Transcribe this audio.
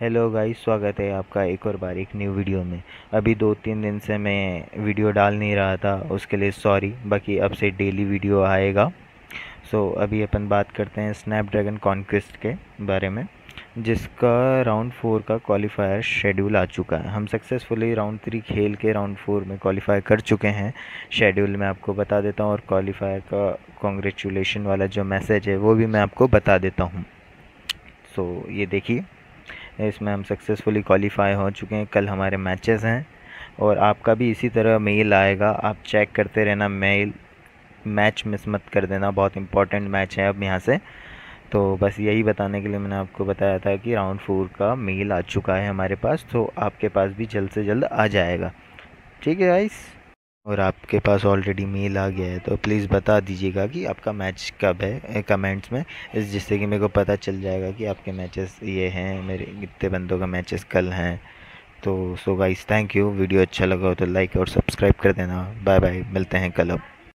Hello guys स्वागत है आपका एक और बार एक न्यू वीडियो में। अभी दो तीन दिन से मैं वीडियो डाल नहीं रहा था उसके लिए सॉरी बाकी अब से डेली वीडियो आएगा। सो so, अभी अपन बात करते हैं स्नैपड्रैगन कॉन्क्वेस्ट के बारे में जिसका राउंड फोर का क्वालिफायर शेड्यूल आ चुका है। हम सक्सेसफुली राउंड थ्री खेल के राउंड फोर में क्वालिफाई कर चुके हैं। शेड्यूल मैं आपको बता देता हूँ और क्वालिफायर का कॉन्ग्रेचुलेशन वाला जो मैसेज है वो भी मैं आपको बता देता हूँ। सो so, ये देखिए। इसमें हम सक्सेसफुली क्वालिफाई हो चुके हैं। कल हमारे मैचेस हैं। और आपका भी इसी तरह मेल आएगा। आप चेक करते रहना। मेल मैच मिस मत कर देना। बहुत इंपॉर्टेंट मैच है अब यहाँ से। तो बस यही बताने के लिए मैंने आपको बताया था कि राउंड फोर का मेल आ चुका है हमारे पास। तो आपके पास भी जल्द से जल्द आ जाएगा। ठीक है गाइस और आपके पास ऑलरेडी मेल आ गया है तो प्लीज़ बता दीजिएगा कि आपका मैच कब है कमेंट्स में जिससे कि मेरे को पता चल जाएगा कि आपके मैचेस ये हैं, मेरे कितने बंदों का मैचेस कल हैं। तो so guys thank you video अच्छा लगा हो तो लाइक और सब्सक्राइब कर देना। बाय बाय मिलते हैं कल अब।